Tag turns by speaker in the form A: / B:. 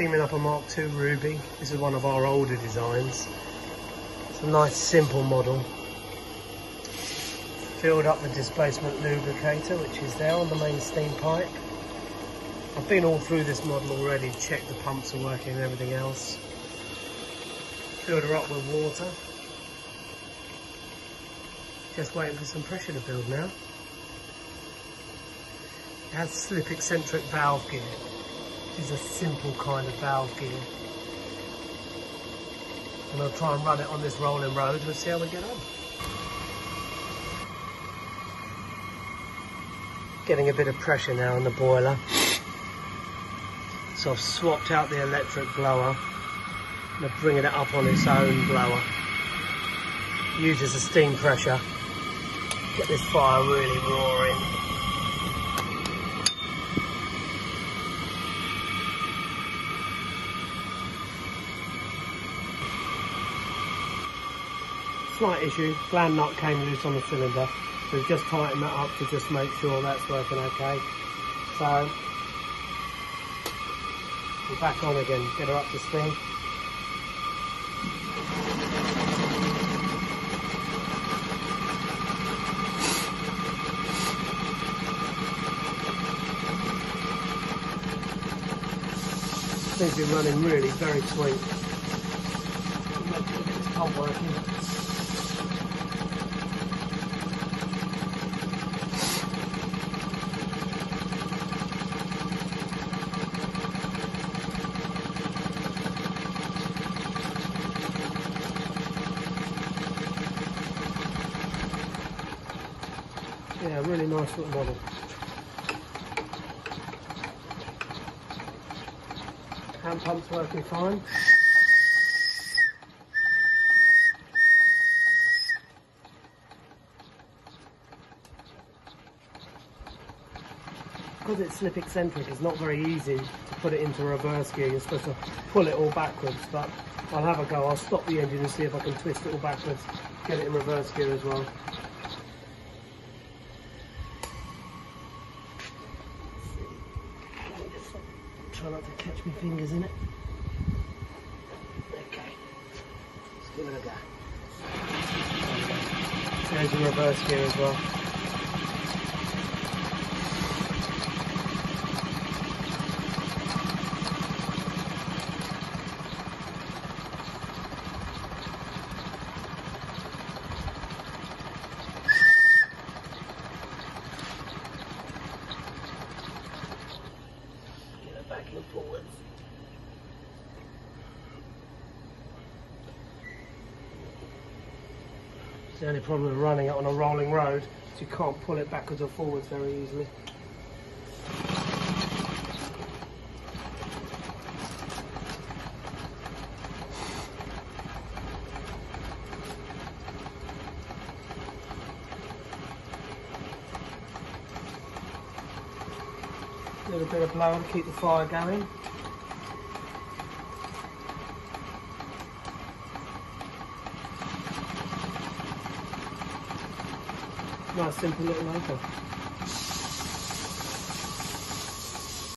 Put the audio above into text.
A: steaming up a Mark II Ruby. This is one of our older designs. It's a nice simple model. Filled up the displacement lubricator which is there on the main steam pipe. I've been all through this model already, checked the pumps are working and everything else. Filled her up with water. Just waiting for some pressure to build now. It has slip eccentric valve gear. Is a simple kind of valve gear. And I'll try and run it on this rolling road and see how we get on. Getting a bit of pressure now in the boiler. So I've swapped out the electric blower and I'm bringing it up on its own blower. Uses the steam pressure. Get this fire really roaring. Slight issue, gland nut came loose on the cylinder. We've just tightened that up to just make sure that's working okay. So, we're back on again, get her up to speed. Things been running really very sweet. It's pump working. Yeah, really nice little model. Hand pump's working fine. Because it's slip eccentric, it's not very easy to put it into reverse gear. You're supposed to pull it all backwards, but I'll have a go. I'll stop the engine and see if I can twist it all backwards, get it in reverse gear as well. Try not to catch my fingers in it. Okay, let's give it a go. There's the reverse gear as well. It's the only problem with running it on a rolling road is you can't pull it backwards or forwards very easily. A little bit of blower to keep the fire going. Nice simple little motor.